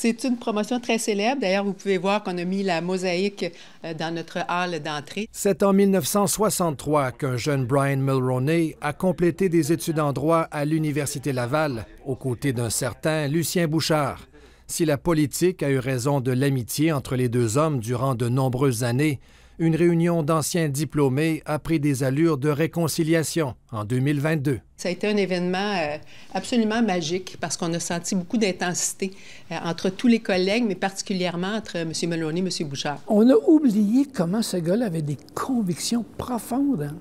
C'est une promotion très célèbre. D'ailleurs, vous pouvez voir qu'on a mis la mosaïque euh, dans notre hall d'entrée. C'est en 1963 qu'un jeune Brian Mulroney a complété des études en droit à l'Université Laval, aux côtés d'un certain Lucien Bouchard. Si la politique a eu raison de l'amitié entre les deux hommes durant de nombreuses années, une réunion d'anciens diplômés a pris des allures de réconciliation en 2022. Ça a été un événement euh, absolument magique parce qu'on a senti beaucoup d'intensité euh, entre tous les collègues, mais particulièrement entre M. Meloni et M. Bouchard. On a oublié comment ce gars avait des convictions profondes. Hein.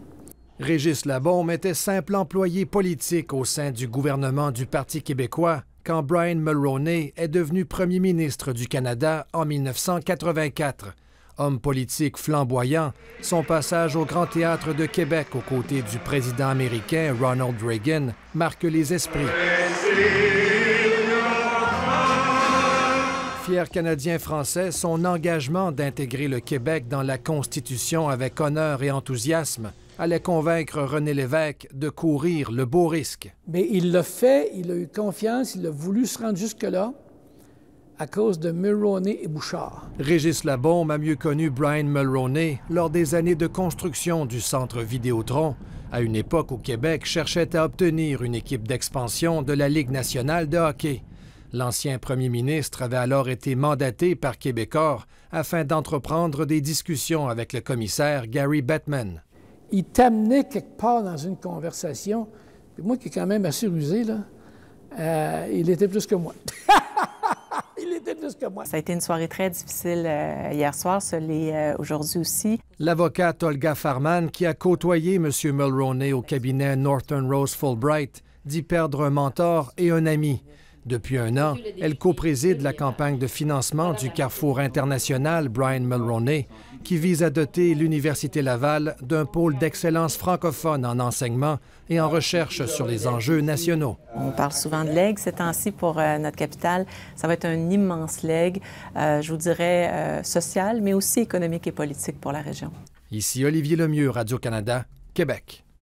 Régis Labaume était simple employé politique au sein du gouvernement du Parti québécois quand Brian Mulroney est devenu premier ministre du Canada en 1984. Homme politique flamboyant, son passage au Grand Théâtre de Québec aux côtés du président américain Ronald Reagan marque les esprits. Fier Canadien français, son engagement d'intégrer le Québec dans la Constitution avec honneur et enthousiasme allait convaincre René Lévesque de courir le beau risque. Mais il l'a fait, il a eu confiance, il a voulu se rendre jusque-là à cause de Mulroney et Bouchard. Régis Labombe a mieux connu Brian Mulroney lors des années de construction du centre Vidéotron, à une époque où Québec cherchait à obtenir une équipe d'expansion de la Ligue nationale de hockey. L'ancien premier ministre avait alors été mandaté par Québecor afin d'entreprendre des discussions avec le commissaire Gary Bettman. Il t'amenait quelque part dans une conversation, moi qui est quand même assez rusé, là, euh, il était plus que moi. Ça a été une soirée très difficile euh, hier soir, ce l'est euh, aujourd'hui aussi. L'avocate Olga Farman, qui a côtoyé M. Mulroney au cabinet Northern Rose Fulbright, dit perdre un mentor et un ami. Depuis un an, elle co-préside la campagne de financement du Carrefour international Brian Mulroney, qui vise à doter l'Université Laval d'un pôle d'excellence francophone en enseignement et en recherche sur les enjeux nationaux. On parle souvent de legs ces temps-ci pour euh, notre capitale. Ça va être un immense leg, euh, je vous dirais, euh, social, mais aussi économique et politique pour la région. Ici Olivier Lemieux, Radio-Canada, Québec.